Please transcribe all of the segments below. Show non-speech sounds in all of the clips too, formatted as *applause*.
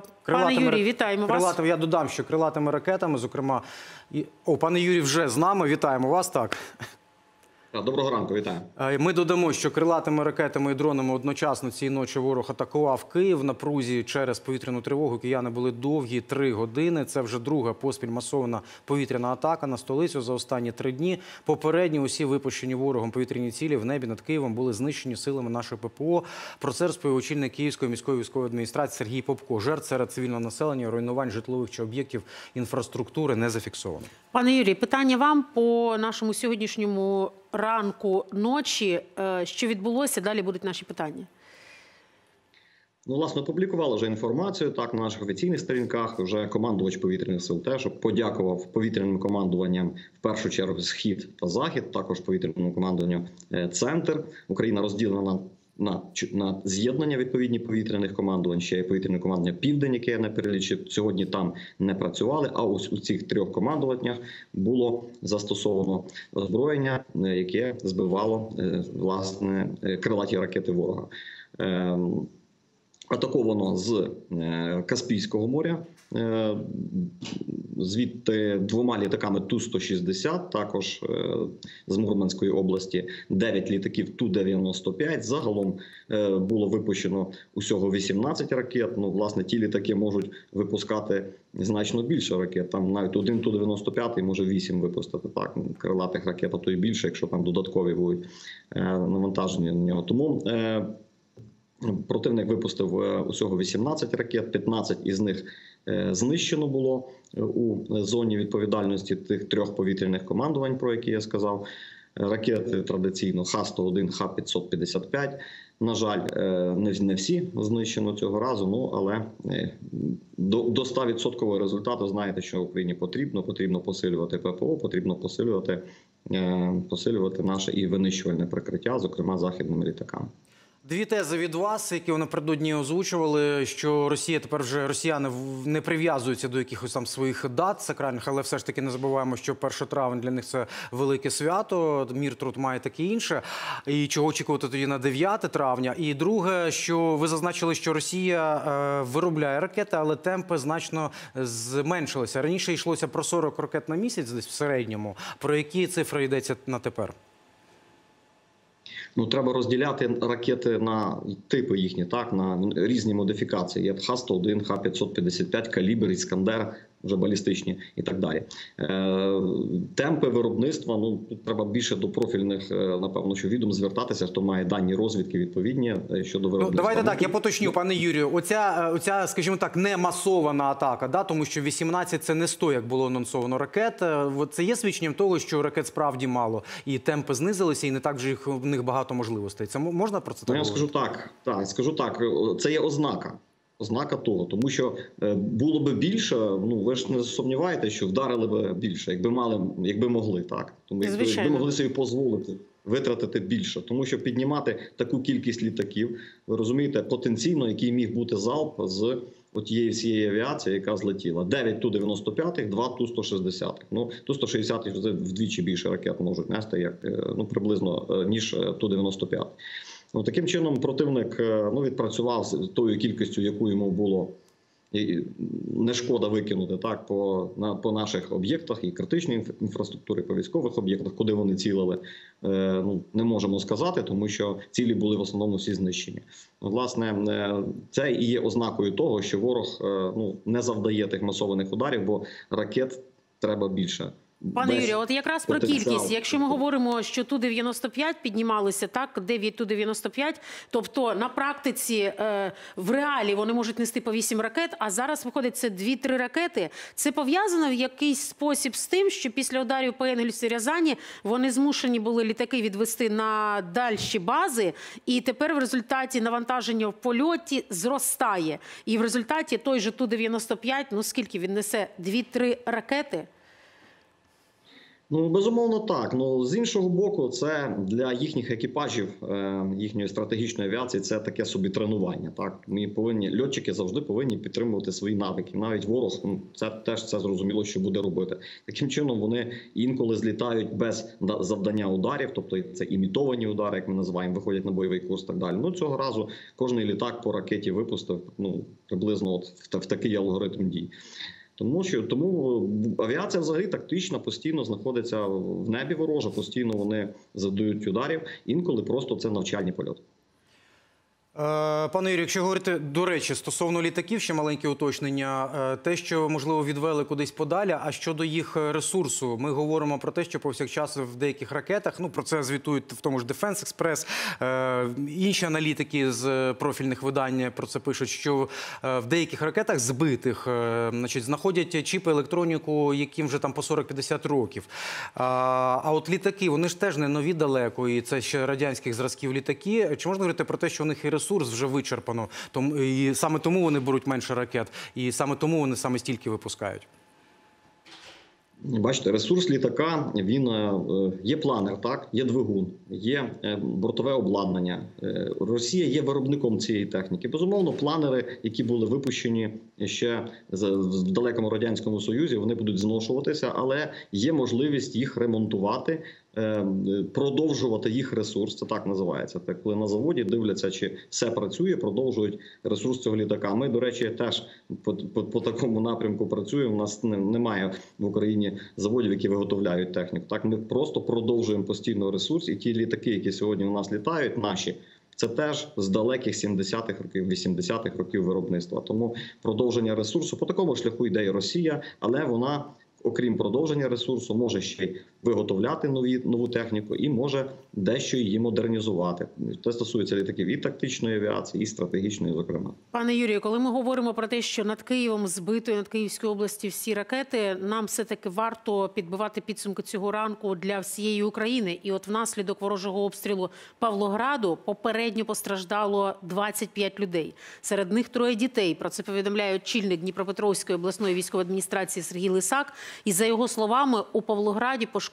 Пане Крилатими Юрій, вітаємо вітаємо вас. Я додам, що крилатими ракетами, зокрема, і о, пане Юрій, вже з нами. Вітаємо вас. Так, Доброго ранку, вітаю. Е, ми додамо, що крилатими ракетами і дронами одночасно цієї ночі ворог атакував Київ на прузі через повітряну тривогу. Кияни були довгі три години. Це вже друга поспіль масована повітряна атака на столицю за останні три дні. Попередні усі випущені ворогом повітряні цілі в небі над Києвом були знищені силами нашої ППО. Про це розповів очільник Київської міської військової адміністрації Сергій Попко. Жертв серед цивільного населення, руйнувань житлових чи об'єктів інфраструктури не зафіксовано. Пане Юрій, питання вам по нашому сьогоднішньому ранку ночі. Е, Що відбулося? Далі будуть наші питання. Ну, власне, опублікували вже інформацію так на наших офіційних сторінках. Вже командувач повітряних сил теж подякував повітряним командуванням в першу чергу схід та захід, також повітряному командуванню е, центр. Україна розділена на. На, на з'єднання відповідні повітряних командувань, ще є повітряне командування Південь, яке я не перелічив. Сьогодні там не працювали. А ось у цих трьох командуваннях було застосовано озброєння, е, яке збивало е, власне е, крилаті ракети ворога. Атаковано з е, Каспійського моря. е, Звідти двома літаками Ту-160, також е, з Мурманської області, 9 літаків Ту-95. Загалом е, було випущено усього 18 ракет. Ну, власне, ті літаки можуть випускати значно більше ракет. Там навіть один Ту-95 може 8 випустити. Так, крилатих ракет, а то і більше, якщо там додаткові будуть навантаження на нього. Тому Противник випустив е, усього 18 ракет, 15 із них е, знищено було е, у зоні відповідальності тих трьох повітряних командувань, про які я сказав. Ракети традиційно Х-101, Х-555. На жаль, не всі знищено цього разу. Ну але до до 100% результату знаєте, що Україні потрібно. Потрібно посилювати ППО, потрібно посилювати, посилювати наше і винищувальне прикриття, зокрема західними літаками. Дві тези від вас, які вони напередодні озвучували, що Росія тепер вже росіяни не прив'язуються до якихось там своїх дат сакральних, але все ж таки не забуваємо, що 1 травень для них це велике свято. Мір тут має таке інше. І чого очікувати тоді на 9 травня? І друге, що ви зазначили, що Росія е, виробляє ракети, але темпи значно зменшилися. Раніше йшлося про 40 ракет на місяць, десь в середньому. Про які цифри йдеться на тепер? Ну, треба розділяти ракети на типи їхні, так на різні модифікації. Є Х-101, Х-555, Калібр, Іскандер, вже балістичні і так далі. Е, темпи виробництва. Ну тут треба більше до профільних, е, напевно, що відом звертатися, хто має дані розвідки відповідні е, щодо Ну, давайте так, я поточню, пане Юрію. Оця, оця, скажімо так, не масована атака, да, тому що 18 це не 100, як було анонсовано ракет. Це є свідченням того, що ракет справді мало, і темпи знизилися, і не так вже їх в них багато можливостей. Це можна про це Ну, так я говорити? скажу так, так, скажу так, це є ознака. Ознака того, тому що е, було би більше. Ну ви ж не сумніваєте, що вдарили би більше, якби мали, якби могли, так? Тому якби, якби могли собі дозволити витратити більше, тому що піднімати таку кількість літаків, ви розумієте, потенційно, який міг бути залп з отієї всієї авіації, яка злетіла. 9 ту 95 2 ту 160 Ну ту 160 вже вдвічі більше ракет можуть нести, як е, ну приблизно е, ніж ту 95 Ну, таким чином противник е, ну, відпрацював з тою кількістю, яку йому було не шкода викинути так по, на, по наших об'єктах і критичній інф- інфраструктурі, по військових об'єктах, куди вони цілили, е, ну, не можемо сказати, тому що цілі були в основному всі знищені. Власне, е, це і є ознакою того, що ворог е, ну, не завдає тих масованих ударів, бо ракет треба більше. Пане Юрію, от якраз про кількість. Якщо ми говоримо, що ту 95 піднімалися, так 9 ту 95 тобто на практиці е, в реалі вони можуть нести по 8 ракет. А зараз виходить це 2-3 ракети. Це пов'язано в якийсь спосіб з тим, що після ударів по Енгельсі Рязані вони змушені були літаки відвести на дальші бази, і тепер в результаті навантаження в польоті зростає. І в результаті той же ту 95 ну скільки він несе 2-3 ракети. Ну безумовно так. Ну з іншого боку, це для їхніх екіпажів е, їхньої стратегічної авіації. Це таке собі тренування. Так ми повинні льотчики завжди повинні підтримувати свої навики. Навіть ворог ну, це теж це зрозуміло, що буде робити. Таким чином вони інколи злітають без да- завдання ударів, тобто це імітовані удари, як ми називаємо, виходять на бойовий курс. Так далі. Ну цього разу кожний літак по ракеті випустив ну приблизно от в такий алгоритм дій. Тому що тому е, авіація взагалі тактично постійно знаходиться в небі ворожа, постійно вони завдають ударів. Інколи просто це навчальні польоти. Е, Пане Юрію, якщо говорити до речі, стосовно літаків, ще маленьке уточнення. Е, Те, що можливо відвели кудись подалі. А щодо їх е, ресурсу, ми говоримо про те, що повсякчас в деяких ракетах, ну про це звітують в тому ж Defense Express, інші аналітики з профільних видань про це пишуть, що в деяких ракетах збитих, значить, знаходять чіпи електроніку, яким вже там по 40-50 років. А от літаки, вони ж теж не нові далеко, і це ще радянських зразків літаки. Чи можна говорити про те, що у них і ресурс вже вичерпано, тому і саме тому вони беруть менше ракет, і саме тому вони саме стільки випускають? Бачите, ресурс літака він е, є планер, так є двигун, є е, бортове обладнання. Е, Росія є виробником цієї техніки. Безумовно, планери, які були випущені ще в далекому радянському союзі, вони будуть зношуватися, але є можливість їх ремонтувати. Е, Продовжувати їх ресурс, це так називається. Так, коли на заводі дивляться, чи все працює, продовжують ресурс цього літака. Ми, до речі, теж по, по, по такому напрямку працюємо. У нас не- немає в Україні заводів, які виготовляють техніку. Так ми просто продовжуємо постійно ресурс, і ті літаки, які сьогодні у нас літають, наші. Це теж з далеких 70-х років, 80-х років виробництва. Тому продовження ресурсу по такому шляху йде і Росія, але вона, окрім продовження ресурсу, може ще й виготовляти нові нову техніку і може дещо її модернізувати. Це стосується літаків і тактичної авіації, і стратегічної, зокрема. Пане Юрію, коли ми говоримо про те, що над Києвом збито над Київською області всі ракети, нам все таки варто підбивати підсумки цього ранку для всієї України. І от внаслідок ворожого обстрілу Павлограду попередньо постраждало 25 людей. Серед них троє дітей. Про це повідомляє очільник Дніпропетровської обласної військової адміністрації Сергій Лисак. І за його словами, у Павлограді пошкоджено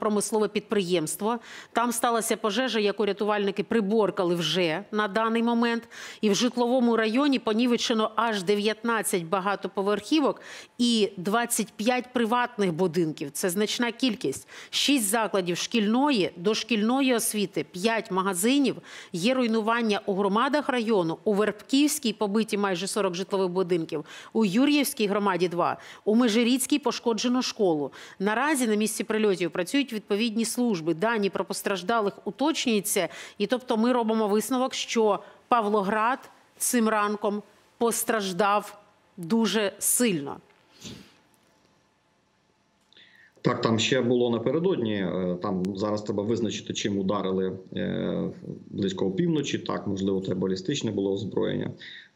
промислове підприємство. Там сталася пожежа, яку рятувальники приборкали вже на даний момент. І в житловому районі понівечено аж 19 багатоповерхівок і 25 приватних будинків. Це значна кількість. 6 закладів шкільної, дошкільної освіти, 5 магазинів. Є руйнування у громадах району. У Вербківській побиті майже 40 житлових будинків. У Юр'ївській громаді 2. У Межиріцькій пошкоджено школу. Наразі на місці прильотів працюють відповідні служби. Дані про постраждалих уточнюються. І тобто ми робимо висновок, що Павлоград цим ранком постраждав дуже сильно. Так, там ще було напередодні. е, Там зараз треба визначити, чим ударили е, близько опівночі. Так, можливо, це балістичне було озброєння.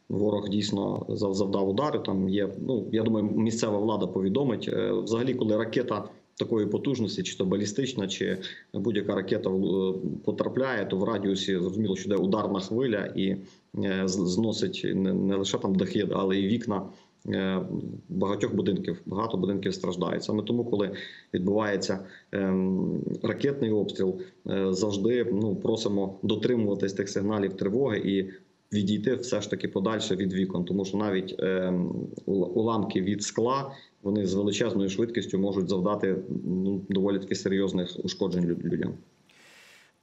Ворог дійсно зав- завдав удари. Там є. Ну я думаю, місцева влада повідомить. Е, Взагалі, коли ракета такої потужності, чи то балістична, чи будь-яка ракета е, потрапляє, то в радіусі зрозуміло, що йде ударна хвиля і е, зносить не, лише там дахи, але і вікна е, багатьох будинків. Багато будинків страждають. Саме тому, коли відбувається ракетний обстріл, завжди ну просимо дотримуватись тих сигналів тривоги і. Відійти все ж таки подальше від вікон, тому що навіть уламки від скла вони з величезною швидкістю можуть завдати ну, доволі таки серйозних ушкоджень лю- людям.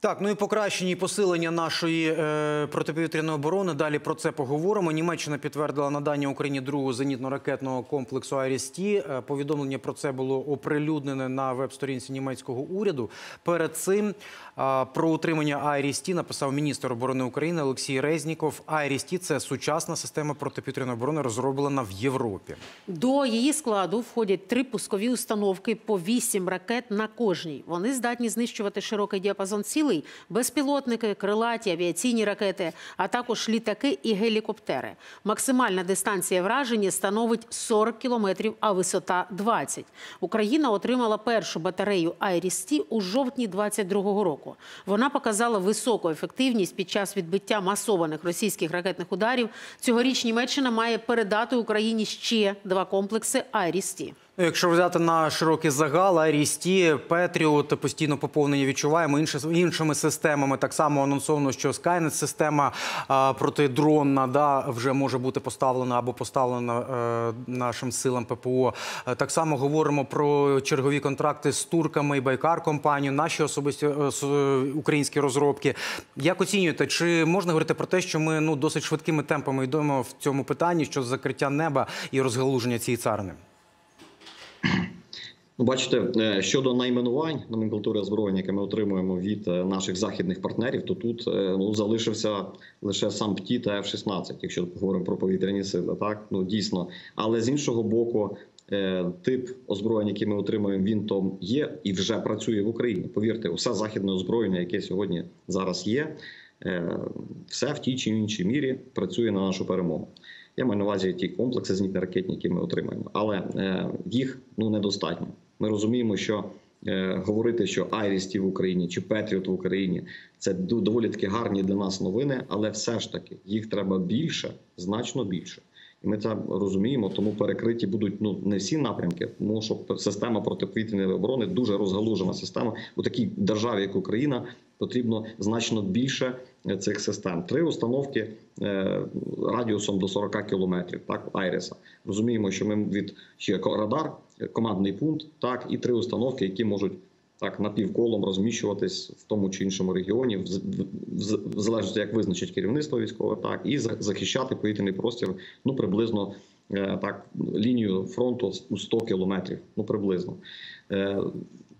Так, ну і покращення і посилення нашої е, протиповітряної оборони. Далі про це поговоримо. Німеччина підтвердила надання Україні другого зенітно-ракетного комплексу «Айріс-Ті». Е, Повідомлення про це було оприлюднене на веб-сторінці німецького уряду. Перед цим е, про утримання «Айріс-Ті» написав міністр оборони України Олексій Резніков. «Айріс-Ті» – це сучасна система протиповітряної оборони, розроблена в Європі. До її складу входять три пускові установки по вісім ракет на кожній. Вони здатні знищувати широкий діапазон цілей, безпілотники, крилаті, авіаційні ракети, а також літаки і гелікоптери. Максимальна дистанція враження становить 40 кілометрів, а висота 20. Україна отримала першу батарею «IRIS-T» у жовтні 22-го року. Вона показала високу ефективність під час відбиття масованих російських ракетних ударів. Цьогоріч Німеччина має передати Україні ще два комплекси «IRIS-T». Ну, Якщо взяти на широкий загал, IRIS-T, Patriot, постійно поповнення відчуваємо іншими системами. Так само анонсовано, що Skynet система протидронна да, вже може бути поставлена або поставлена е, нашим силам ППО. Е, Так само говоримо про чергові контракти з турками і Байкар компанію, наші особисті е, українські розробки. Як оцінюєте, чи можна говорити про те, що ми ну досить швидкими темпами йдемо в цьому питанні щодо закриття неба і розгалуження цієї царини? Ну, Бачите, е, щодо найменувань номенклатури озброєння, яке ми отримуємо від е, наших західних партнерів, то тут е, ну залишився лише сам ПТІ та F-16, якщо говоримо про повітряні сили, так ну дійсно. Але з іншого боку, тип озброєння, який ми отримуємо, він то є і вже працює в Україні. Повірте, усе західне озброєння, яке сьогодні зараз є, все в тій чи іншій мірі працює на нашу перемогу. Я маю на увазі ті комплекси зенітно-ракетні, які ми отримаємо, але е, їх ну недостатньо. Ми розуміємо, що е, говорити, що Айрісті в Україні чи Петріот в Україні це доволі таки гарні для нас новини, але все ж таки їх треба більше, значно більше. І ми це розуміємо, тому перекриті будуть ну не всі напрямки, тому що система протиповітряної оборони дуже розгалужена система. У такій державі, як Україна, потрібно значно більше цих систем. Три установки е, радіусом до 40 кілометрів. Так, Айреса. Розуміємо, що ми від ще радар, командний пункт, так і три установки, які можуть. Так, напівколом розміщуватись в тому чи іншому регіоні, в, в, в залежності, як визначить керівництво військове, так і захищати повітряний простір ну приблизно е, так лінію фронту у 100 кілометрів. Ну приблизно Е,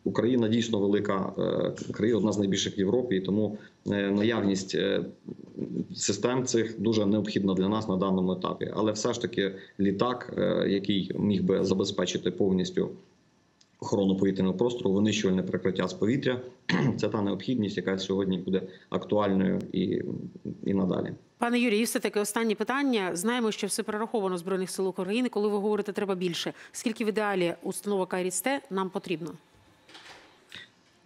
Україна дійсно велика е, країна, одна з найбільших в Європі, і тому е, наявність е, систем цих дуже необхідна для нас на даному етапі. Але все ж таки літак, який міг би забезпечити повністю охорону повітряного простору, винищувальне прикриття з повітря, *clears throat* це та необхідність, яка сьогодні буде актуальною і, і надалі. Пане Юрію, і все таки останнє питання. Знаємо, що все перераховано збройних сил України. Коли ви говорите, треба більше. Скільки в ідеалі установок Айрісте нам потрібно?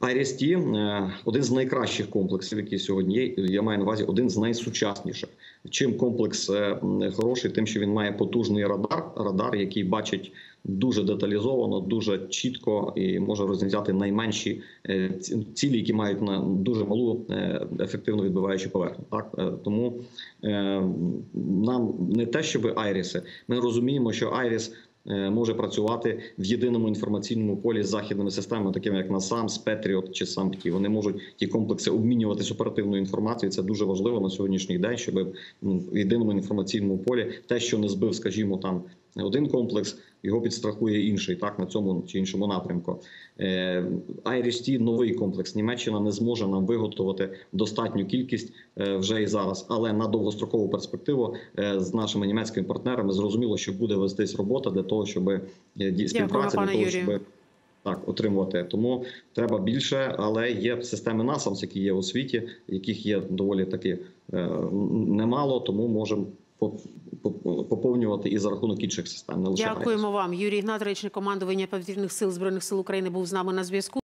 IRIS-T е, – один з найкращих комплексів, які сьогодні є. Я маю на увазі один з найсучасніших. Чим комплекс е, хороший, тим, що він має потужний радар, радар, який бачить дуже деталізовано, дуже чітко і може розрізняти найменші е, цілі, які мають на дуже малу ефективно відбиваючу поверхню. Так тому нам не те, щоб Айріси, ми розуміємо, що Айріс може працювати в єдиному інформаційному полі з західними системами, такими як NASAMS, Patriot чи SAMPT. Вони можуть ті комплекси обмінюватися оперативною інформацією. Це дуже важливо на сьогоднішній день, щоб ну, в єдиному інформаційному полі те, що не збив, скажімо, там один комплекс, його підстрахує інший, так на цьому чи іншому напрямку. Е, IRIS-T – новий комплекс. Німеччина не зможе нам виготовити достатню кількість е, вже і зараз, але на довгострокову перспективу е, з нашими німецькими партнерами зрозуміло, що буде вестись робота для того, щоб співпраця для того, щоб так отримувати. Тому треба більше, але є системи NASAMS, які є у світі, яких є доволі таки немало, тому можемо поповнювати і за рахунок інших систем. Не лише Дякуємо вам. Юрій Ігнат, речник командування повітряних сил збройних сил України, був з нами на зв'язку.